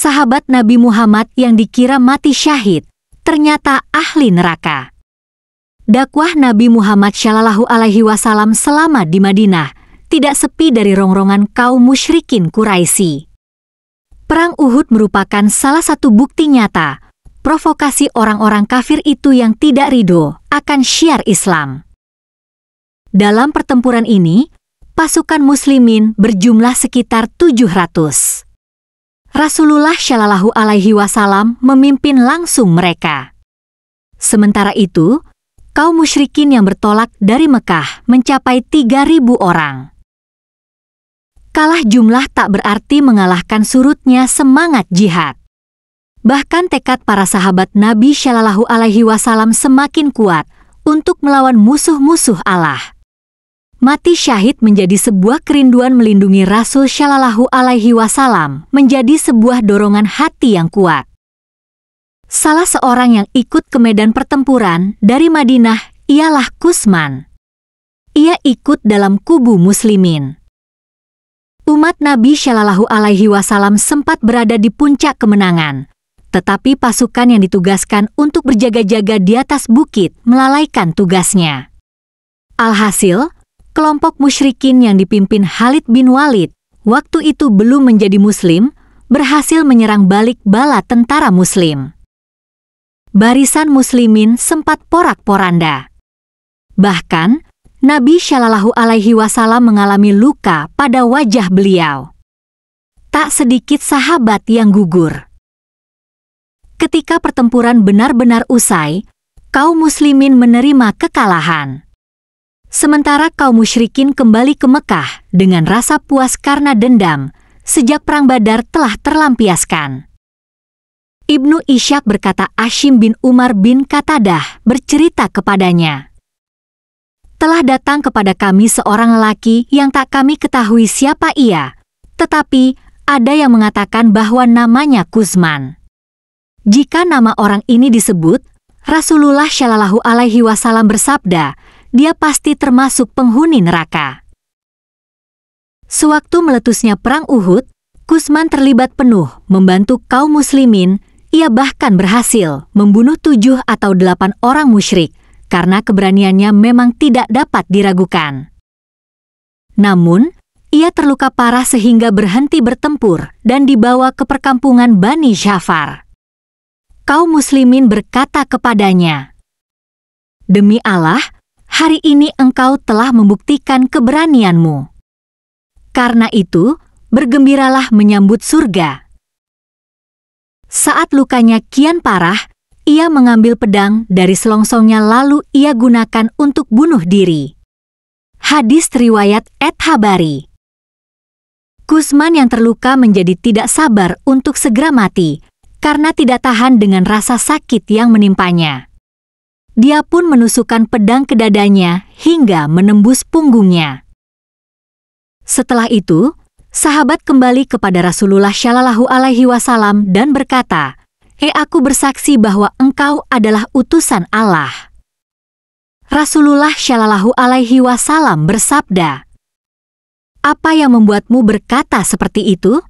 sahabat Nabi Muhammad yang dikira mati syahid, ternyata ahli neraka. Dakwah Nabi Muhammad Shallallahu Alaihi Wasallam selama di Madinah tidak sepi dari rongrongan kaum musyrikin Quraisy. Perang Uhud merupakan salah satu bukti nyata provokasi orang-orang kafir itu yang tidak ridho akan syiar Islam. Dalam pertempuran ini, pasukan muslimin berjumlah sekitar 700. Rasulullah Shallallahu Alaihi Wasallam memimpin langsung mereka. Sementara itu, kaum musyrikin yang bertolak dari Mekah mencapai 3.000 orang. Kalah jumlah tak berarti mengalahkan surutnya semangat jihad. Bahkan tekad para sahabat Nabi Shallallahu Alaihi Wasallam semakin kuat untuk melawan musuh-musuh Allah mati syahid menjadi sebuah kerinduan melindungi Rasul Shallallahu Alaihi Wasallam, menjadi sebuah dorongan hati yang kuat. Salah seorang yang ikut ke medan pertempuran dari Madinah ialah Kusman. Ia ikut dalam kubu Muslimin. Umat Nabi Shallallahu Alaihi Wasallam sempat berada di puncak kemenangan, tetapi pasukan yang ditugaskan untuk berjaga-jaga di atas bukit melalaikan tugasnya. Alhasil, kelompok musyrikin yang dipimpin Khalid bin Walid, waktu itu belum menjadi muslim, berhasil menyerang balik bala tentara muslim. Barisan muslimin sempat porak-poranda. Bahkan, Nabi Shallallahu Alaihi Wasallam mengalami luka pada wajah beliau. Tak sedikit sahabat yang gugur. Ketika pertempuran benar-benar usai, kaum muslimin menerima kekalahan. Sementara kaum musyrikin kembali ke Mekah dengan rasa puas karena dendam sejak Perang Badar telah terlampiaskan. Ibnu Ishak berkata Ashim bin Umar bin Katadah bercerita kepadanya. Telah datang kepada kami seorang lelaki yang tak kami ketahui siapa ia, tetapi ada yang mengatakan bahwa namanya Kuzman. Jika nama orang ini disebut, Rasulullah Shallallahu Alaihi Wasallam bersabda, dia pasti termasuk penghuni neraka. Sewaktu meletusnya Perang Uhud, Kusman terlibat penuh membantu kaum muslimin, ia bahkan berhasil membunuh tujuh atau delapan orang musyrik karena keberaniannya memang tidak dapat diragukan. Namun, ia terluka parah sehingga berhenti bertempur dan dibawa ke perkampungan Bani Jafar. Kaum muslimin berkata kepadanya, Demi Allah, hari ini engkau telah membuktikan keberanianmu. Karena itu, bergembiralah menyambut surga. Saat lukanya kian parah, ia mengambil pedang dari selongsongnya lalu ia gunakan untuk bunuh diri. Hadis riwayat Et Habari Kusman yang terluka menjadi tidak sabar untuk segera mati karena tidak tahan dengan rasa sakit yang menimpanya. Dia pun menusukkan pedang ke dadanya hingga menembus punggungnya. Setelah itu, sahabat kembali kepada Rasulullah Shallallahu Alaihi Wasallam dan berkata, "Eh, aku bersaksi bahwa engkau adalah utusan Allah." Rasulullah Shallallahu Alaihi Wasallam bersabda, "Apa yang membuatmu berkata seperti itu?"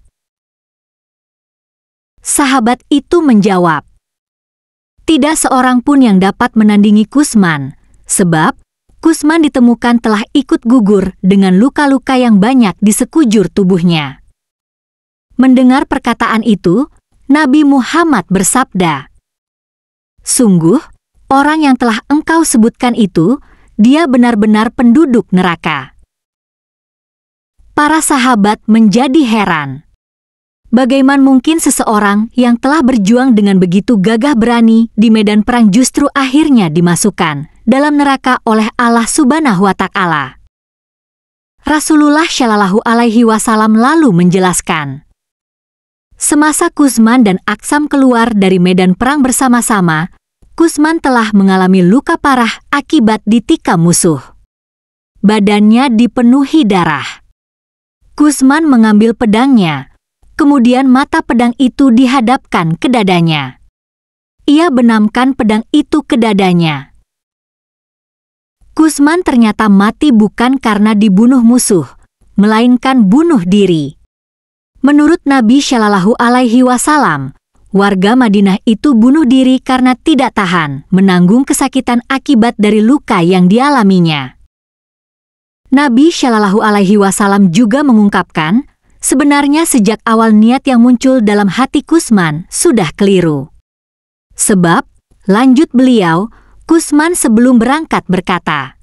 Sahabat itu menjawab, tidak seorang pun yang dapat menandingi Kusman, sebab Kusman ditemukan telah ikut gugur dengan luka-luka yang banyak di sekujur tubuhnya. Mendengar perkataan itu, Nabi Muhammad bersabda, Sungguh, orang yang telah engkau sebutkan itu, dia benar-benar penduduk neraka. Para sahabat menjadi heran. Bagaimana mungkin seseorang yang telah berjuang dengan begitu gagah berani di medan perang justru akhirnya dimasukkan dalam neraka oleh Allah Subhanahu wa taala? Rasulullah Shallallahu alaihi wasallam lalu menjelaskan, Semasa Kusman dan Aksam keluar dari medan perang bersama-sama, Kusman telah mengalami luka parah akibat ditikam musuh. Badannya dipenuhi darah. Kusman mengambil pedangnya, Kemudian mata pedang itu dihadapkan ke dadanya. Ia benamkan pedang itu ke dadanya. Kusman ternyata mati bukan karena dibunuh musuh, melainkan bunuh diri. Menurut Nabi Shallallahu Alaihi Wasallam, warga Madinah itu bunuh diri karena tidak tahan menanggung kesakitan akibat dari luka yang dialaminya. Nabi Shallallahu Alaihi Wasallam juga mengungkapkan, sebenarnya sejak awal niat yang muncul dalam hati Kusman sudah keliru. Sebab, lanjut beliau, Kusman sebelum berangkat berkata,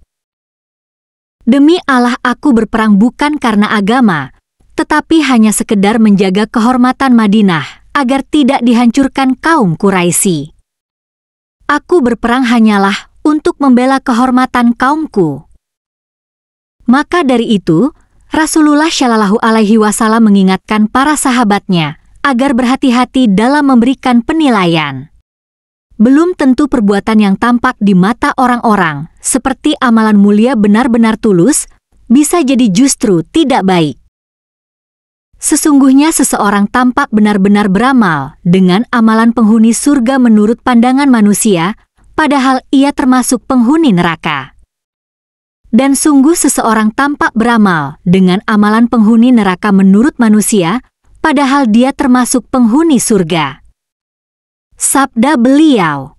Demi Allah aku berperang bukan karena agama, tetapi hanya sekedar menjaga kehormatan Madinah agar tidak dihancurkan kaum Quraisy. Aku berperang hanyalah untuk membela kehormatan kaumku. Maka dari itu, Rasulullah Shallallahu Alaihi Wasallam mengingatkan para sahabatnya agar berhati-hati dalam memberikan penilaian. Belum tentu perbuatan yang tampak di mata orang-orang, seperti amalan mulia benar-benar tulus, bisa jadi justru tidak baik. Sesungguhnya seseorang tampak benar-benar beramal dengan amalan penghuni surga menurut pandangan manusia, padahal ia termasuk penghuni neraka. Dan sungguh seseorang tampak beramal dengan amalan penghuni neraka menurut manusia, padahal dia termasuk penghuni surga. Sabda beliau.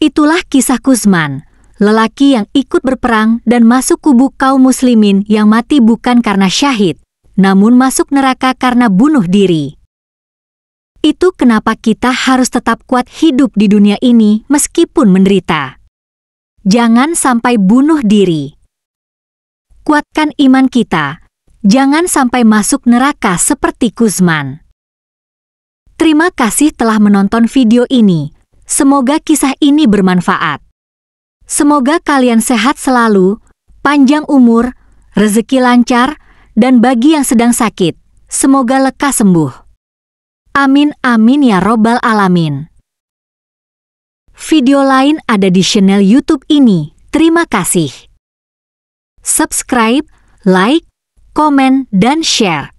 Itulah kisah Kuzman, lelaki yang ikut berperang dan masuk kubu kaum muslimin yang mati bukan karena syahid, namun masuk neraka karena bunuh diri. Itu kenapa kita harus tetap kuat hidup di dunia ini meskipun menderita. Jangan sampai bunuh diri. Kuatkan iman kita. Jangan sampai masuk neraka seperti Kuzman. Terima kasih telah menonton video ini. Semoga kisah ini bermanfaat. Semoga kalian sehat selalu, panjang umur, rezeki lancar, dan bagi yang sedang sakit, semoga lekas sembuh. Amin amin ya robbal alamin. Video lain ada di channel YouTube ini. Terima kasih. Subscribe, like, komen, dan share.